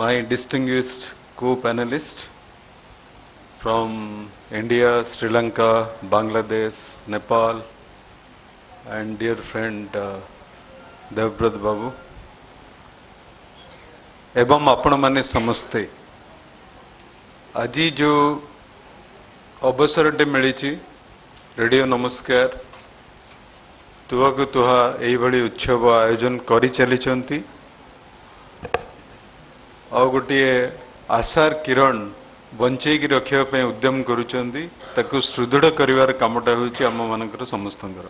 my distinguished co-panelist from India, Sri Lanka, Bangladesh, Nepal, and dear friend uh, Devbrot Babu, ଏବଂ ଆପଣମାନେ ସମସ୍ତେ ଆଜି ଯେଉଁ ଅବସରଟେ ମିଳିଛି ରେଡ଼ିଓ ନମସ୍କାର ତୁହାକୁ ତୁହା ଏଇଭଳି ଉତ୍ସବ ଆୟୋଜନ କରିଚାଲିଛନ୍ତି ଆଉ ଗୋଟିଏ ଆଶାର କିରଣ ବଞ୍ଚେଇକି ରଖିବା ପାଇଁ ଉଦ୍ୟମ କରୁଛନ୍ତି ତାକୁ ସୁଦୃଢ଼ କରିବାର କାମଟା ହେଉଛି ଆମମାନଙ୍କର ସମସ୍ତଙ୍କର।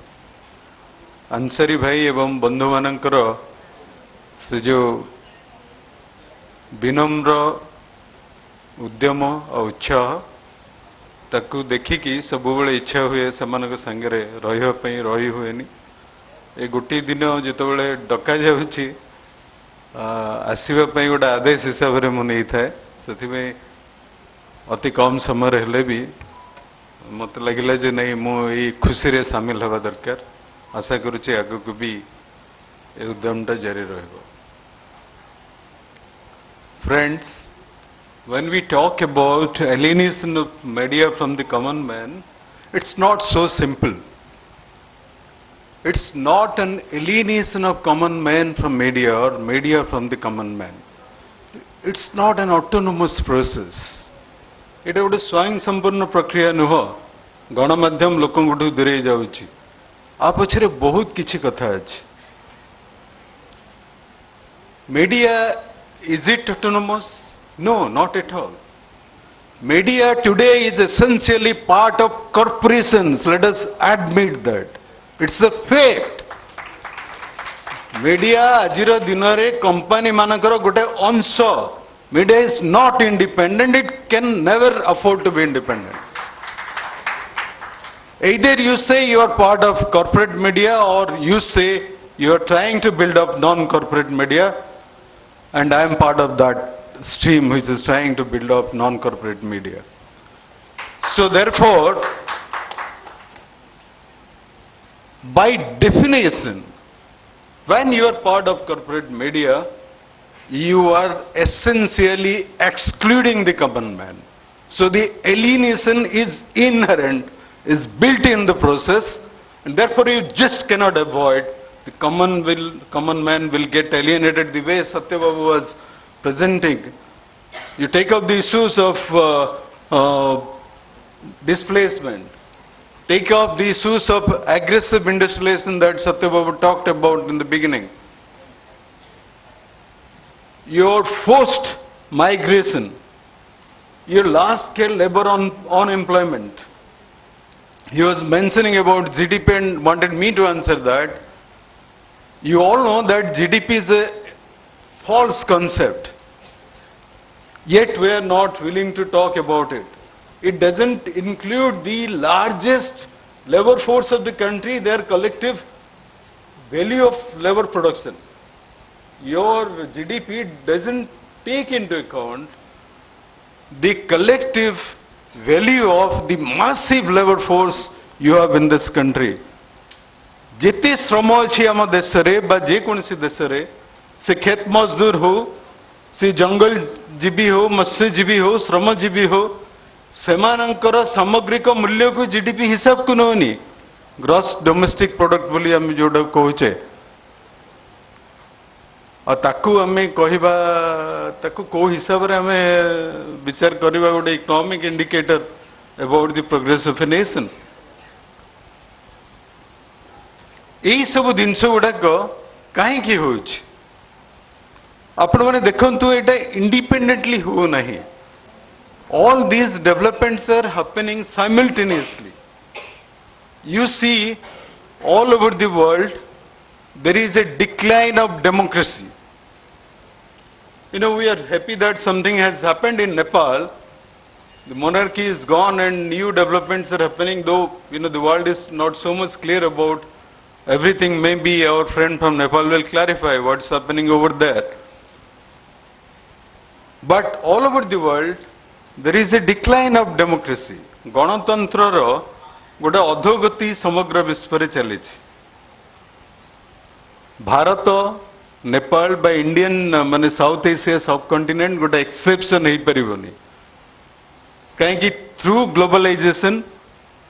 ଆନସାରୀ ଭାଇ ଏବଂ ବନ୍ଧୁମାନଙ୍କର ସେ ଯେଉଁ ବିନମ୍ର ଉଦ୍ୟମ ଆଉ ଉତ୍ସାହ ତାକୁ ଦେଖିକି ସବୁବେଳେ ଇଚ୍ଛା ହୁଏ ସେମାନଙ୍କ ସାଙ୍ଗରେ ରହିବା ପାଇଁ ରହି ହୁଏନି। ଏ ଗୋଟିଏ ଦିନ ଯେତେବେଳେ ଡକାଯାଉଛି ଆସିବା ପାଇଁ ଗୋଟେ ଆଦେଶ ହିସାବରେ ମୁଁ ନେଇଥାଏ ସେଥିପାଇଁ ଅତି କମ୍ ସମୟରେ ହେଲେ ବି ମୋତେ ଲାଗିଲା ଯେ ନାଇଁ ମୁଁ ଏଇ ଖୁସିରେ ସାମିଲ ହେବା ଦରକାର ଆଶା କରୁଛି ଆଗକୁ ବି ଏ ଉଦ୍ୟମଟା ଜାରି ରହିବ Friends, when we talk about alienation of media from the common man, it's not so simple. It's not an alienation of common man from media or media from the common man. It's not an autonomous process. ଏଇଟା ଗୋଟେ ସ୍ୱୟଂ ସମ୍ପୂର୍ଣ୍ଣ ପ୍ରକ୍ରିୟା ନୁହଁ ଗଣମାଧ୍ୟମ ଲୋକଙ୍କଠୁ ଦୂରେଇ ଯାଉଛି ଆ ପଛରେ ବହୁତ କିଛି କଥା ଅଛି media is it autonomous? No, not at all. Media today is essentially part of corporations. Let us admit that. It's a fact. Media ଆଜିର ଦିନରେ କମ୍ପାନୀ ମାନଙ୍କର ଗୋଟେ ଅଂଶ media is not independent eat can never afford two B independent Either you say you are part of corporate media or you say you are trying to build up non-corporate media and I am part of that stream which is trying to build up non-corporate media. So therefore, by definition, when you are part of corporate media, you are essentially excluding the common man. So the alienation is inherent, is built in the process, and therefore you just cannot avoid the common will common man will get alienated the way Satyababu was presenting. You take up the issues of uh, uh, displacement, take up the issues of aggressive industrialization that Satyababu talked about in the beginning. Your forced migration, your large scale labor on unemployment. He was mentioning about GDP and wanted me to answer that. You all know that GDP is a false concept. Yet we are not willing to talk about it. It doesn't include the largest labor force of the country, their collective value of labor production. Your GDP doesn't take into account the collective value of the massive labor force you have in this country. ଯେତେ ଶ୍ରମ ଅଛି ଆମ ଦେଶରେ ବା ଯେକୌଣସି ଦେଶରେ ସେ କ୍ଷେତ ମଜଦୁର ହଉ ସେ ଜଙ୍ଗଲଜୀବୀ ହଉ ମତ୍ସ୍ୟଜୀବୀ ହଉ ଶ୍ରମଜୀବୀ ହଉ ସେମାନଙ୍କର ସାମଗ୍ରିକ ମୂଲ୍ୟକୁ ଜିଡିପି ହିସାବକୁ ନେଉନି ଗ୍ରସ୍ ଡୋମେଷ୍ଟିକ ପ୍ରଡକ୍ଟ ବୋଲି ଆମେ ଯୋଉଟା କହୁଛେ ଆଉ ତାକୁ ଆମେ କହିବା ତାକୁ କୋଉ ହିସାବରେ ଆମେ ବିଚାର କରିବା ଗୋଟେ economic indicator about the progress of a nation ଏଇ ସବୁ ଜିନିଷ ଗୁଡାକ କାହିଁକି ହଉଛି ଆପଣମାନେ ଦେଖନ୍ତୁ ଏଇଟା ଇଣ୍ଡିପେଣ୍ଡେଣ୍ଟଲି ହଉନାହିଁ all these developments are happening simultaneously. You see, all over the world, there is a decline of democracy. You know, we are happy that something has happened in Nepal. The monarchy is gone and new developments are happening, though, you know, the world is not so much clear about everything. Maybe our friend from Nepal will clarify what's happening over there. But all over the world, there is a decline of democracy. ଗଣତନ୍ତ୍ରର ଗୋଟେ ଅଧୋଗତି ସମଗ୍ର ବିଶ୍ୱରେ ଚାଲିଛି ଭାରତ ନେପାଳ ବା Indian ମାନେ south Asia ସବକଣ୍ଟିନେଣ୍ଟ ଗୋଟେ ଏକ୍ସେପସନ୍ ହେଇପାରିବନି କାହିଁକି through globalisation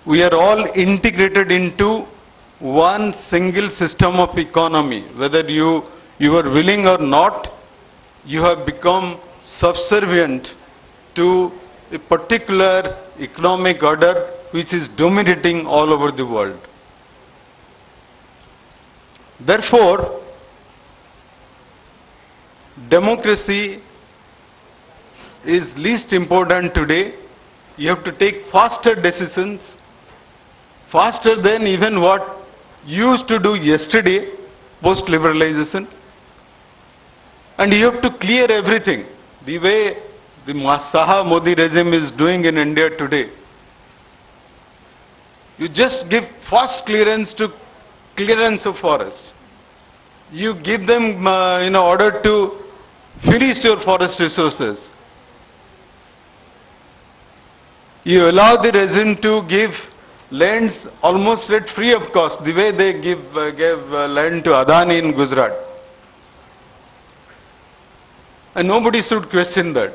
we are all integrated into one single system of economy whether you you are willing or not you have become subservient to a particular economic order which is dominating all over the world. Therefore democracy is least important today. You have to take faster decisions faster than even what you used to do yesterday post liberalization and you have to clear everything. The way the Shah Modi regime is doing in India today. You just give fast clearance to clearance of forest. You give them uh, in order to finish your forest resources. You allow the regime to give lands almost at free of cost, the way they give uh, gave uh, land to Adani in Gujarat. And nobody should question that.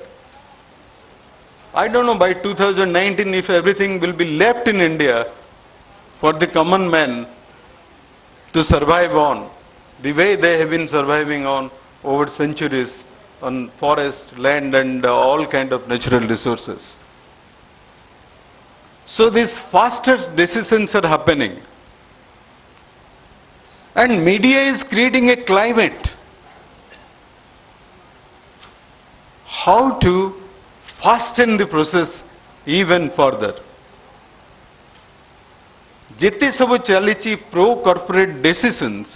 I don't know by 2019 if everything will be left in India for the common man to survive on, the way they have been surviving on over centuries on forest, land and all kind of natural resources. So these faster decisions are happening. And media is creating a climate. How to fasten the process even further. ଯେତେ ସବୁ ଚାଲିଛି pro corporate ଡେସିସନ୍ସ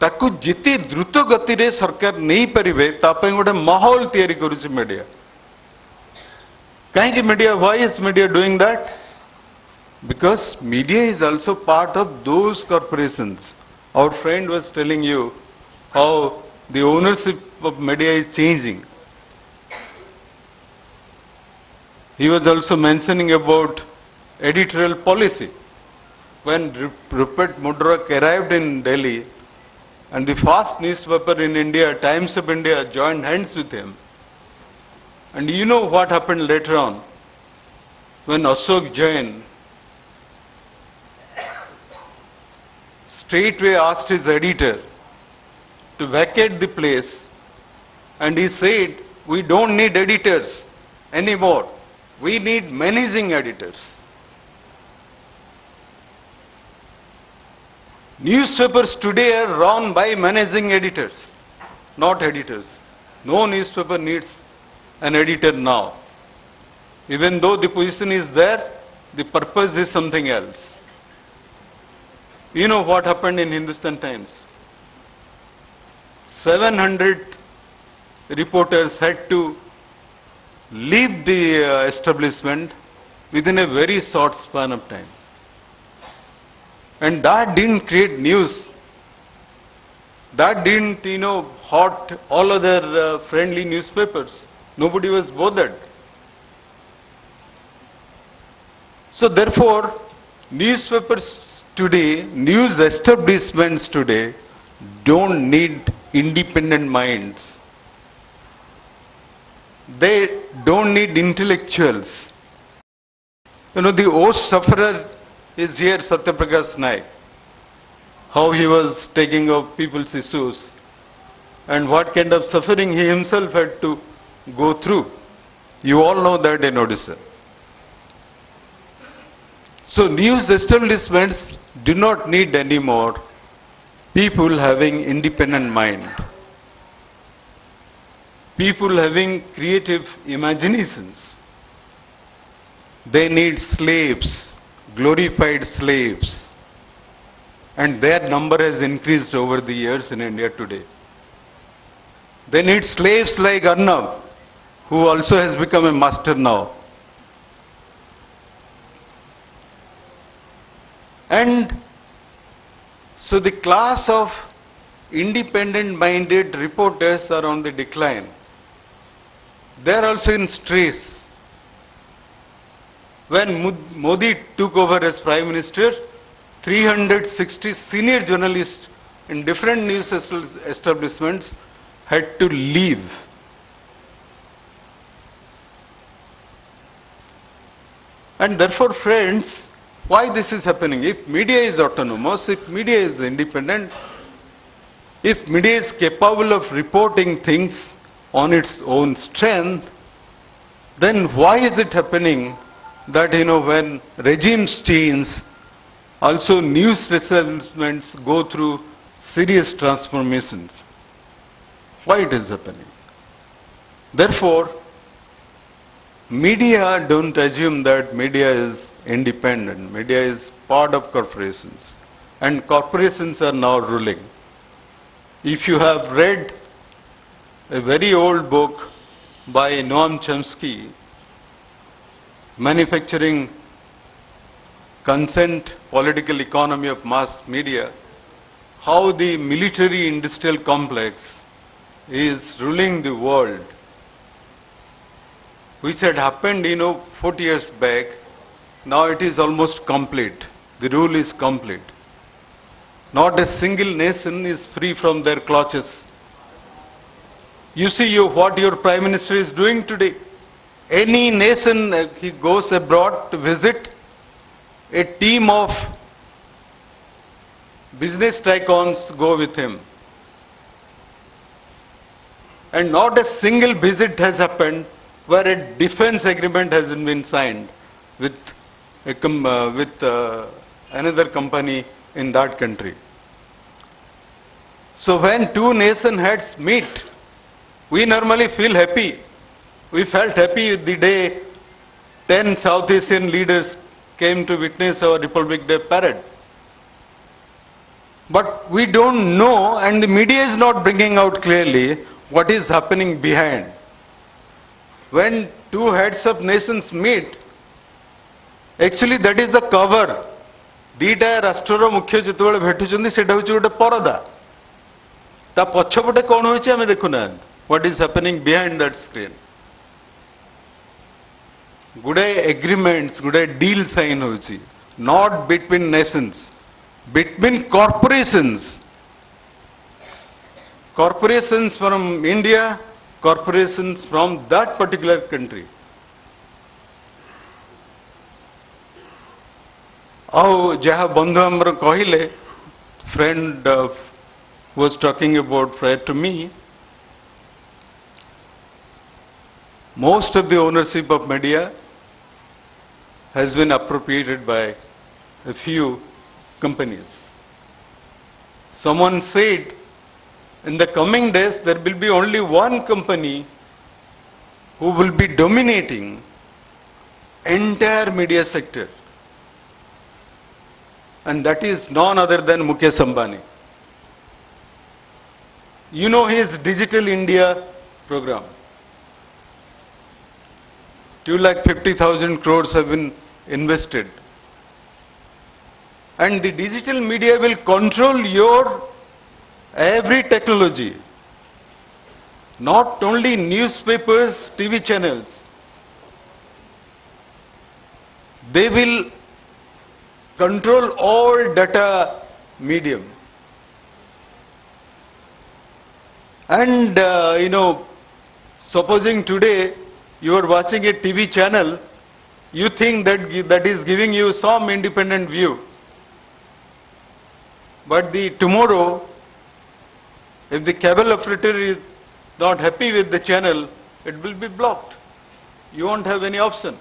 ତାକୁ ଯେତେ ଦ୍ରୁତ ଗତିରେ ସରକାର ନେଇପାରିବେ ତା ପାଇଁ ଗୋଟେ ମାହୋଲ ତିଆରି କରୁଛି ମିଡ଼ିଆ କାହିଁକି media why is media doing that because media is also part of those corporations. Our friend was telling you how the ownership of media is changing. He was also mentioning about editorial policy. When Rupert Murdoch arrived in Delhi and the fast newspaper in India, Times of India, joined hands with him. And you know what happened later on? When Ashok Jain straightway asked his editor to vacate the place and he said, We don't need editors anymore. We need managing editors. Newspapers today are run by managing editors, not editors. No newspaper needs an editor now. Even though the position is there, the purpose is something else. You know what happened in Hindustan Times? 700 reporters had to leave the uh, establishment within a very short span of time. And that didn't create news. That didn't, you know, hurt all other uh, friendly newspapers. Nobody was bothered. So therefore, newspapers today, news establishments today, don't need independent minds. They don't need intellectuals. You know, the worst sufferer is here, Satyaprakash Naik. How he was taking up people's issues and what kind of suffering he himself had to go through. You all know that in Odisha. So news establishments do not need anymore people having independent mind. People having creative imaginations. They need slaves, glorified slaves. And their number has increased over the years in India today. They need slaves like Arnab, who also has become a master now. And so the class of independent minded reporters are on the decline. They are also in stress. When Modi took over as Prime Minister, 360 senior journalists in different news establishments had to leave. And therefore, friends, why this is happening? If media is autonomous, if media is independent, if media is capable of reporting things on its own strength, then why is it happening that, you know, when regimes change, also news establishments go through serious transformations? Why it is happening? Therefore, media don't assume that media is independent. Media is part of corporations. And corporations are now ruling. If you have read a very old book by Noam Chomsky, Manufacturing Consent Political Economy of Mass Media, how the military industrial complex is ruling the world, which had happened, you know, 40 years back. Now it is almost complete. The rule is complete. Not a single nation is free from their clutches. You see you, what your Prime Minister is doing today. Any nation uh, he goes abroad to visit, a team of business tycoons go with him. And not a single visit has happened where a defense agreement hasn't been signed with, a uh, with uh, another company in that country. So when two nation heads meet, we normally feel happy. We felt happy the day 10 South Asian leaders came to witness our Republic Day parade. But we don't know, and the media is not bringing out clearly what is happening behind. When two heads of nations meet, actually that is the cover ଦୁଇଟା ରାଷ୍ଟ୍ରର ମୁଖ୍ୟ ଯେତେବେଳେ ଭେଟୁଛନ୍ତି ସେଇଟା ହେଉଛି ଗୋଟେ ପରଦା ତା ପଛପଟେ କ'ଣ ହେଉଛି ଆମେ ଦେଖୁନାହାନ୍ତି what is happening behind that screen ଗୁଡ଼ାଏ ଏଗ୍ରିମେଣ୍ଟସ୍ ଗୁଡ଼ାଏ ଡିଲ୍ ସାଇନ୍ ହେଉଛି not between nation's between କର୍ପୋରେସନ୍ସ corporations from India, corporations from that particular country. ଆଉ ଯାହା ବନ୍ଧୁ ଆମର କହିଲେ friend uh, was talking about prior to most of the ownership of media has been appropriated by a few companies. Someone said in the coming days there will be only one company who will be dominating entire media sector and that is none other than Mukesh Ambani. You know his Digital India program. Lakh fifty thousand crores have been invested. And the digital media will control your every technology. Not only newspapers, TV channels. They will control all data medium. And, uh, you know, supposing today you are watching a TV channel, you think that that is giving you some independent view. But the tomorrow, if the cable operator is not happy with the channel, it will be blocked. You won't have any option.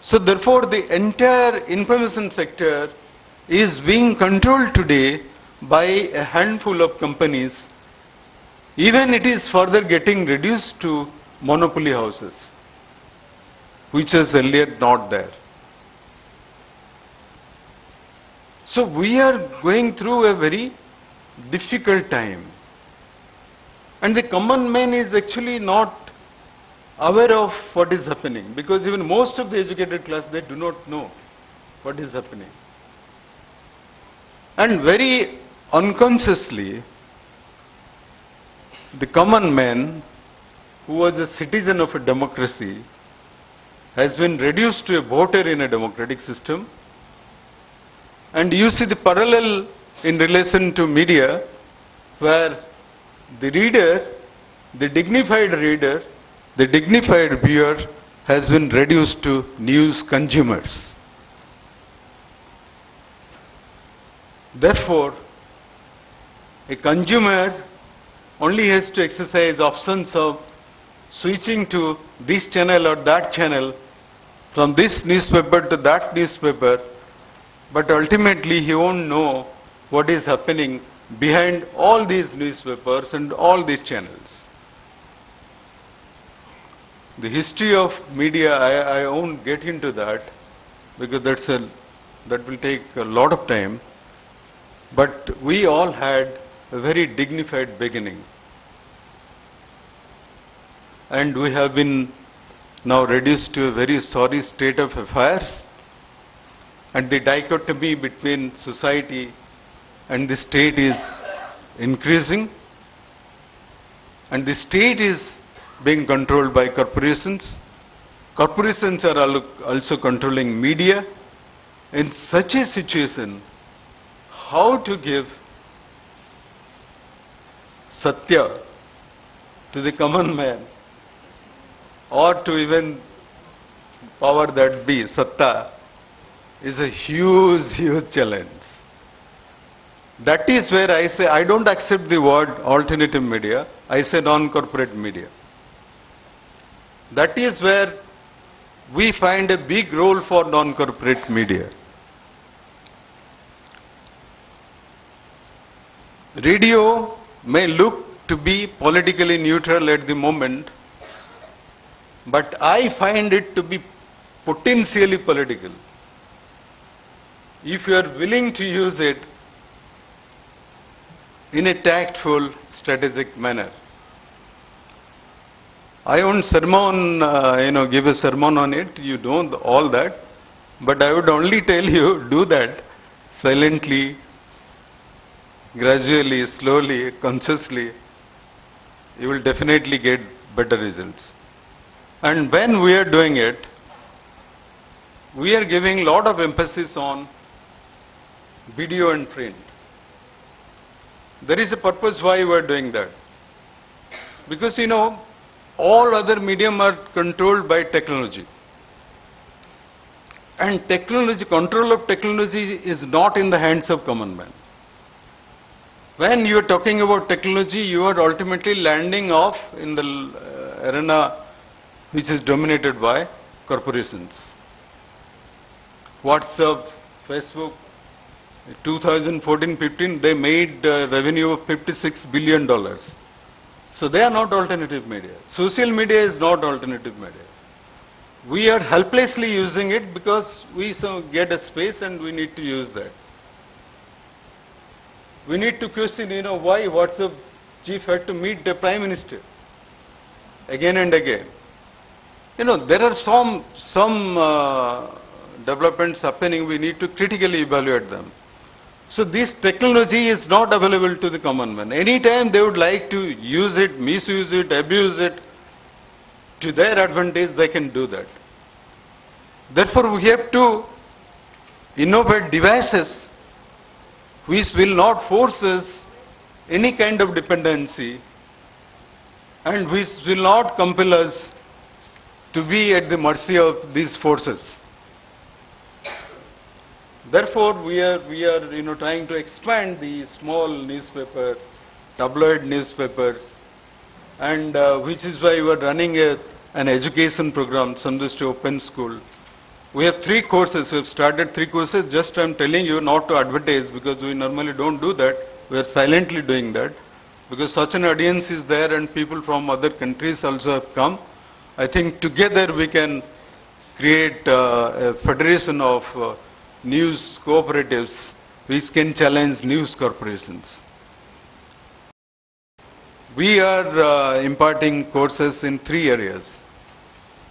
So therefore, the entire information sector is being controlled today by a handful of companies. Even it is further getting reduced to monopoly houses, which was earlier not there. So we are going through a very difficult time. And the common man is actually not aware of what is happening because even most of the educated class they do not know what is happening and very unconsciously the common man who was a citizen of a democracy has been reduced to a voter in a democratic system And you see the parallel in relation to media where the reader, the dignified reader, the dignified viewer has been reduced to news consumers. Therefore, a consumer only has to exercise options of switching to this channel or that channel, from this newspaper to that newspaper, but ultimately he won't know what is happening behind all these newspapers and all these channels. The history of media, I, I won't get into that because that's a, that will take a lot of time. But we all had a very dignified beginning. And we have been now reduced to a very sorry state of affairs. And the dichotomy between society and the state is increasing. And the state is being controlled by corporations. Corporations are also controlling media. In such a situation, how to give satya to the common man or to even power that be, satta, is a huge, huge challenge. That is where I say I don't accept the word alternative media, I say non corporate media. That is where we find a big role for non corporate media. Radio may look to be politically neutral at the moment, but I find it to be potentially political. If you are willing to use it in a tactful, strategic manner. I won't sermon, uh, you know, give a sermon on it. You know all that, but I would only tell you do that silently, gradually, slowly, consciously. You will definitely get better results. And when we are doing it, we are giving lot of emphasis on video and print. There is a purpose why we are doing that. Because you know, all other medium are controlled by technology. And technology, control of technology is not in the hands of common man. When you are talking about technology, you are ultimately landing off in the uh, arena which is dominated by corporations. WhatsApp, Facebook, 2014-15, they made uh, revenue of 56 billion dollars. So they are not alternative media. Social media is not alternative media. We are helplessly using it because we so get a space and we need to use that. We need to question, you know, why WhatsApp chief had to meet the prime minister again and again. You know, there are some some uh, developments happening. We need to critically evaluate them. So this technology is not available to the common man. Anytime they would like to use it, misuse it, abuse it, to their advantage, they can do that. Therefore, we have to innovate devices which will not force us any kind of dependency and which will not compel us to be at the mercy of these forces. Therefore, we are, we are you know, trying to expand the small newspaper, tabloid newspapers, and uh, which is why we are running a, an education program, Samadrusti Open School. We have three courses. We have started three courses. Just I'm telling you not to advertise because we normally don't do that. We are silently doing that because such an audience is there and people from other countries also have come. I think together we can create uh, a federation of uh, news cooperatives which can challenge news corporations. We are uh, imparting courses in three areas.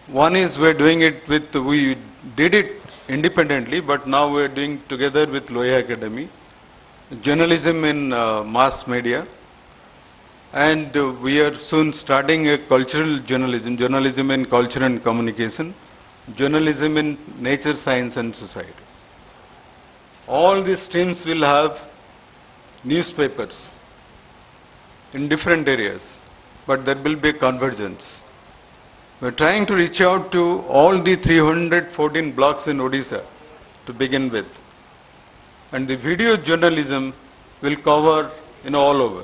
One is we're doing it with, we did it independently, but now we're doing together with Loya Academy, journalism in uh, mass media, and uh, we are soon starting a cultural journalism, journalism in culture and communication, journalism in nature, science and society. all these streams will have newspapers in different areas, but there will be convergence. We're trying to reach out to all the 314 blocks in Odisha to begin with. And the video journalism will cover in all over.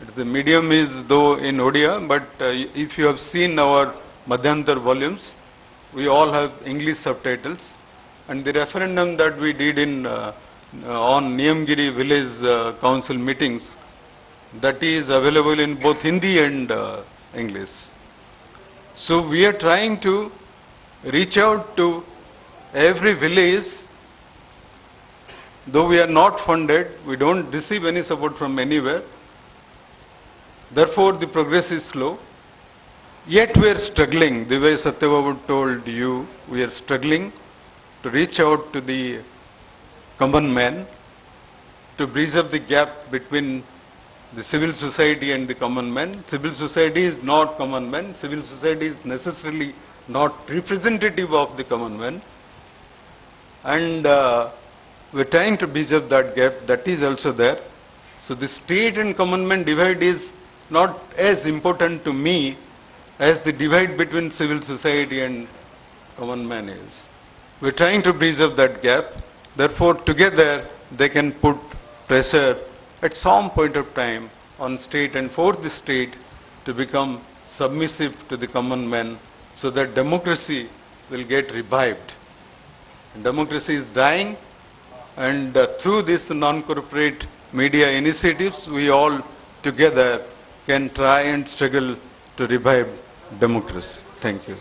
It's the medium is though in Odia, but uh, if you have seen our Madhyantar volumes, we all have English subtitles. And the referendum that we did in uh, uh, on Niyamgiri village uh, council meetings, that is available in both Hindi and uh, English. So we are trying to reach out to every village. Though we are not funded, we don't receive any support from anywhere. Therefore, the progress is slow. Yet we are struggling, the way Satyababu told you, we are struggling to reach out to the common man, to bridge up the gap between the civil society and the common man. Civil society is not common man. Civil society is necessarily not representative of the common man. And uh, we're trying to bridge up that gap. That is also there. So the state and common man divide is not as important to me as the divide between civil society and common man is. We're trying to bridge up that gap. Therefore, together they can put pressure at some point of time on state and force the state to become submissive to the common man so that democracy will get revived. Democracy is dying and uh, through these non-corporate media initiatives we all together can try and struggle to revive democracy. Thank you.